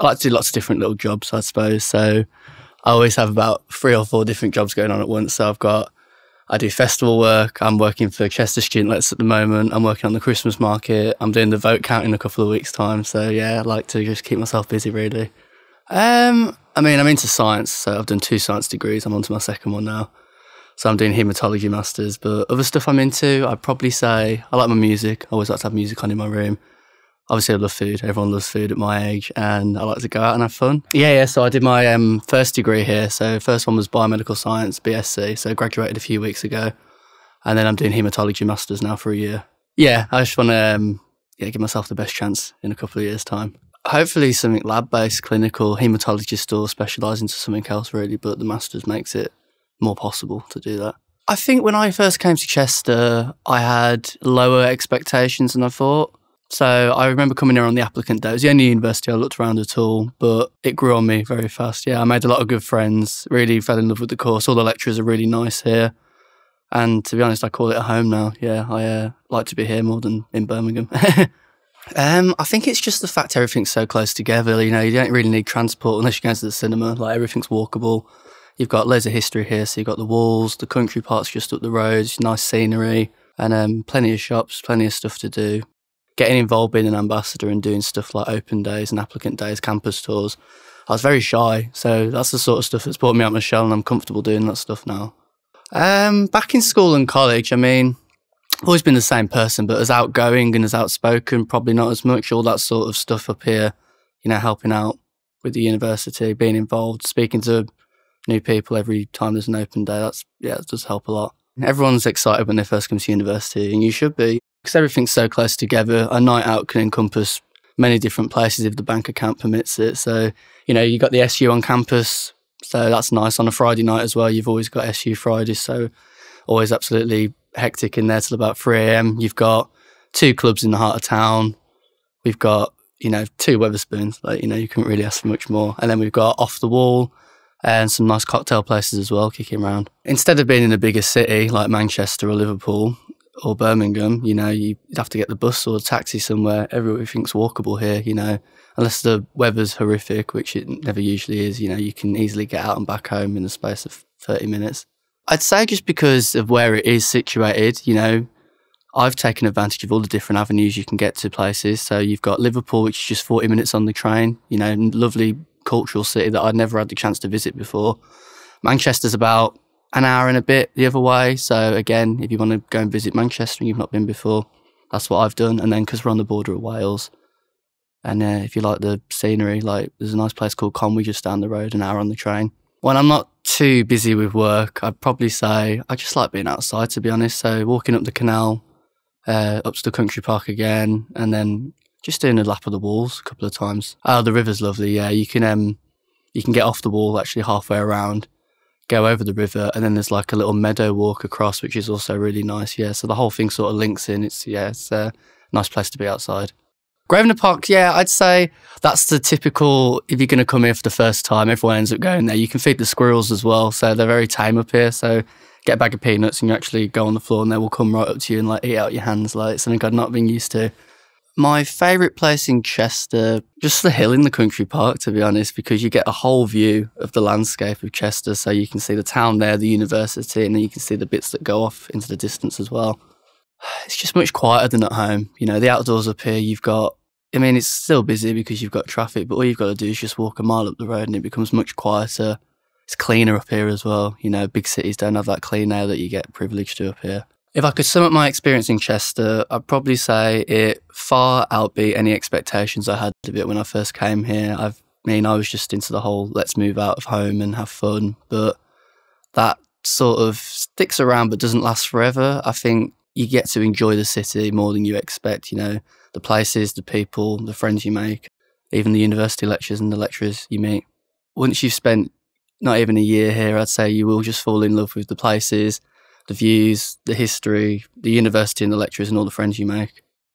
I like to do lots of different little jobs, I suppose. So I always have about three or four different jobs going on at once. So I've got, I do festival work. I'm working for Chester Studentlets at the moment. I'm working on the Christmas market. I'm doing the vote count in a couple of weeks' time. So yeah, I like to just keep myself busy really. Um, I mean, I'm into science. So I've done two science degrees. I'm on to my second one now. So I'm doing haematology masters. But other stuff I'm into, I'd probably say I like my music. I always like to have music on in my room obviously I love food. Everyone loves food at my age, and I like to go out and have fun. Yeah, yeah. So I did my um, first degree here. So first one was biomedical science, BSc. So graduated a few weeks ago, and then I'm doing haematology masters now for a year. Yeah, I just want to um, yeah give myself the best chance in a couple of years' time. Hopefully something lab-based, clinical, haematologist or specialise into something else really. But the masters makes it more possible to do that. I think when I first came to Chester, I had lower expectations than I thought. So I remember coming here on the applicant day. It was the only university I looked around at all, but it grew on me very fast. Yeah, I made a lot of good friends, really fell in love with the course. All the lecturers are really nice here. And to be honest, I call it a home now. Yeah, I uh, like to be here more than in Birmingham. um, I think it's just the fact everything's so close together. You know, you don't really need transport unless you go to the cinema. Like everything's walkable. You've got loads of history here. So you've got the walls, the country parts just up the roads, nice scenery, and um, plenty of shops, plenty of stuff to do getting involved being an ambassador and doing stuff like open days and applicant days, campus tours. I was very shy, so that's the sort of stuff that's brought me out my shell, and I'm comfortable doing that stuff now. Um, back in school and college, I mean, I've always been the same person, but as outgoing and as outspoken, probably not as much. All that sort of stuff up here, you know, helping out with the university, being involved, speaking to new people every time there's an open day. That's yeah, it does help a lot. Everyone's excited when they first come to university, and you should be because everything's so close together. A night out can encompass many different places if the bank account permits it. So, you know, you've got the SU on campus, so that's nice on a Friday night as well. You've always got SU Fridays, so always absolutely hectic in there till about 3 a.m. You've got two clubs in the heart of town. We've got, you know, two Wetherspoons. Like, you know, you couldn't really ask for much more. And then we've got off the wall and some nice cocktail places as well kicking around. Instead of being in a bigger city like Manchester or Liverpool, or Birmingham, you know, you'd have to get the bus or the taxi somewhere. Everything's walkable here, you know, unless the weather's horrific, which it never usually is, you know, you can easily get out and back home in the space of 30 minutes. I'd say just because of where it is situated, you know, I've taken advantage of all the different avenues you can get to places. So you've got Liverpool, which is just 40 minutes on the train, you know, lovely cultural city that I'd never had the chance to visit before. Manchester's about an hour and a bit the other way. So again, if you want to go and visit Manchester and you've not been before, that's what I've done. And then because we're on the border of Wales, and uh, if you like the scenery, like there's a nice place called Conwy just down the road, an hour on the train. When I'm not too busy with work, I'd probably say I just like being outside. To be honest, so walking up the canal, uh, up to the country park again, and then just doing a lap of the walls a couple of times. Oh, the river's lovely. Yeah, you can um, you can get off the wall actually halfway around go over the river, and then there's like a little meadow walk across, which is also really nice. Yeah, so the whole thing sort of links in. It's yeah, it's a nice place to be outside. Grosvenor Park, yeah, I'd say that's the typical. If you're going to come here for the first time, everyone ends up going there. You can feed the squirrels as well, so they're very tame up here. So get a bag of peanuts and you actually go on the floor, and they will come right up to you and like eat out your hands, like something I'd not been used to. My favourite place in Chester, just the hill in the country park, to be honest, because you get a whole view of the landscape of Chester. So you can see the town there, the university, and then you can see the bits that go off into the distance as well. It's just much quieter than at home. You know, the outdoors up here, you've got, I mean, it's still busy because you've got traffic, but all you've got to do is just walk a mile up the road and it becomes much quieter. It's cleaner up here as well. You know, big cities don't have that clean air that you get privileged to up here. If I could sum up my experience in Chester, I'd probably say it far outbeat any expectations I had of it when I first came here. i mean, I was just into the whole let's move out of home and have fun, but that sort of sticks around but doesn't last forever. I think you get to enjoy the city more than you expect, you know, the places, the people, the friends you make, even the university lectures and the lecturers you meet. Once you've spent not even a year here, I'd say you will just fall in love with the places, the views, the history, the university and the lecturers and all the friends you make.